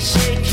shake.